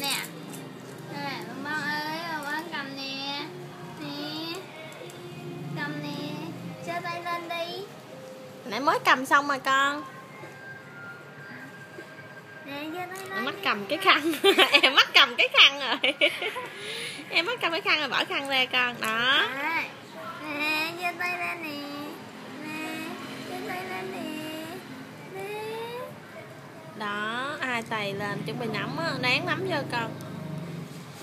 nè. Nè bông ơi bông cầm nè. Nè. Cầm nè. Cho tay lên đi. Nãy mới cầm xong mà con. Em mắc cầm cái khăn. Em mắc cầm cái khăn rồi. Em mắc cầm cái khăn rồi bỏ khăn ra con. Đó. Nè cho tay lên nè. Nè cho tay lên nè. Nè. Đó hai tay lên chuẩn bị nắm á đáng nắm vô con?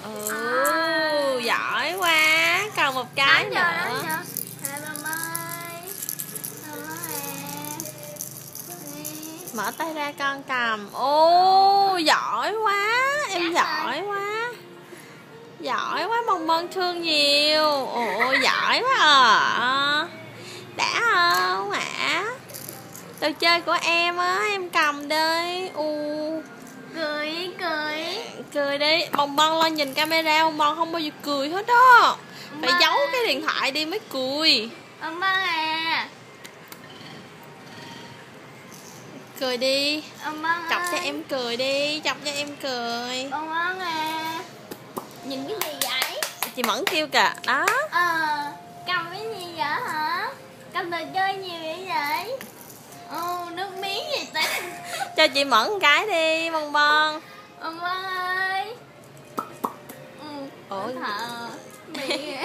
Ừ À. giỏi quá còn một cái Nắm nữa. mở tay ra con cầm. Ô giỏi quá em giỏi quá. Giỏi quá mong mong thương nhiều. Ồ giỏi quá à đã không hả đồ chơi của em á em cầm đi. U. Cười cười cười đi. Bồng bon lo nhìn camera bồng bon không bao giờ cười hết đó phải Ba. giấu cái điện thoại đi mới cười. Ông ba à. Cười đi. Ông ba chọc cho ơi. em cười đi chọc cho em cười. Ông ba à. Nhìn cái gì vậy? Chị mẫn kêu kìa. Đó. Ờ cầm cái gì vậy hả? Cầm đồ chơi nhiều cho chị mẫn cái đi bon bon. Ông ba ơi. Ừ, Ủa? bị